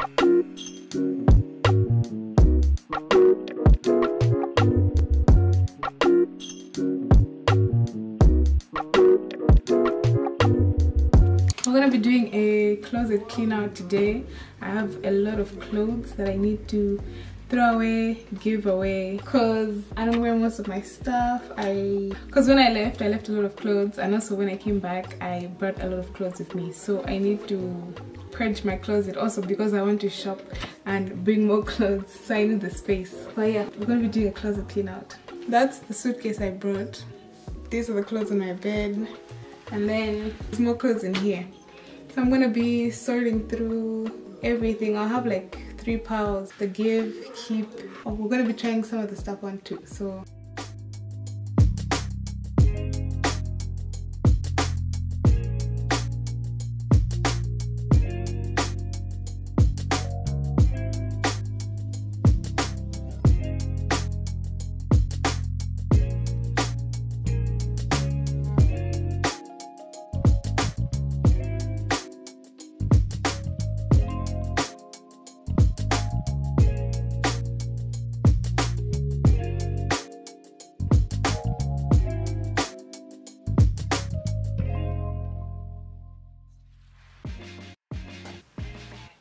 We're gonna be doing a closet clean out today. I have a lot of clothes that I need to throw away, give away because I don't wear most of my stuff. I because when I left, I left a lot of clothes and also when I came back, I brought a lot of clothes with me. So I need to purge my closet also because I want to shop and bring more clothes so I need the space. But yeah, we're gonna be doing a closet clean out. That's the suitcase I brought. These are the clothes on my bed and then there's more clothes in here so i'm gonna be sorting through everything i'll have like three piles the give keep oh, we're gonna be trying some of the stuff on too so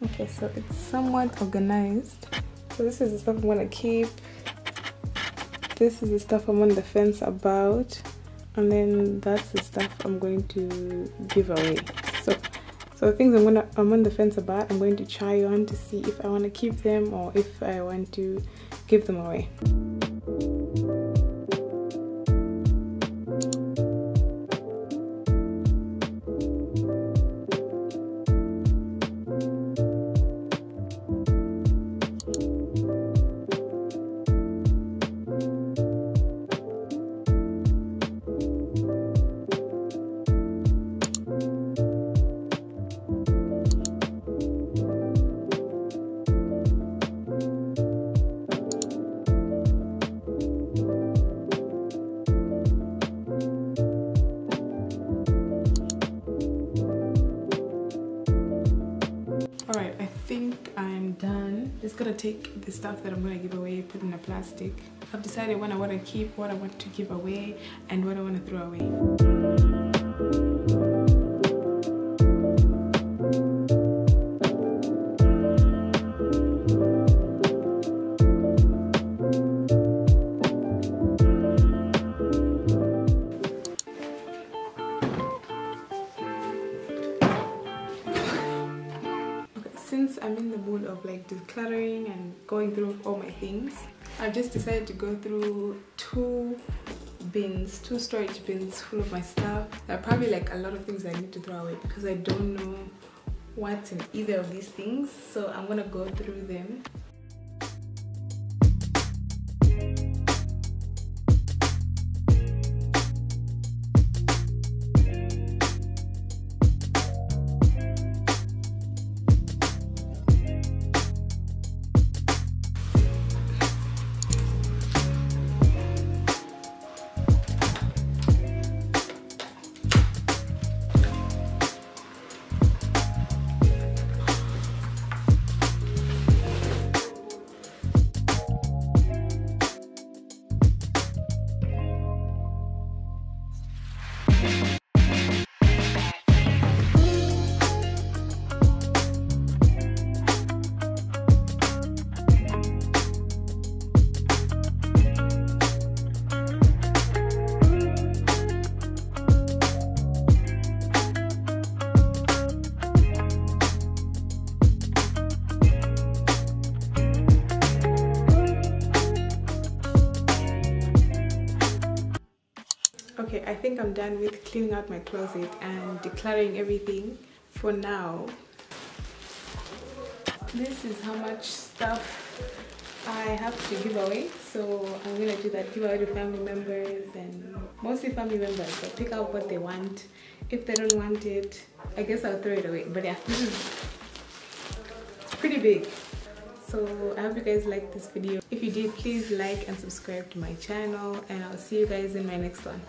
okay so it's somewhat organized. So this is the stuff i'm gonna keep. This is the stuff i'm on the fence about. And then that's the stuff i'm going to give away. So so things i'm gonna i'm on the fence about i'm going to try on to see if i want to keep them or if i want to give them away take the stuff that I'm gonna give away, put in a plastic. I've decided what I want to keep, what I want to give away, and what I want to throw away. Of like decluttering and going through all my things, I've just decided to go through two bins, two storage bins full of my stuff. There are probably like a lot of things I need to throw away because I don't know what's in either of these things. So I'm gonna go through them okay i think i'm done with cleaning out my closet and declaring everything for now. This is how much stuff i have to give away. So i'm gonna do that give away to family members and mostly family members so pick out what they want. If they don't want it i guess i'll throw it away but yeah. This is pretty big. So i hope you guys liked this video. If you did please like and subscribe to my channel and i'll see you guys in my next one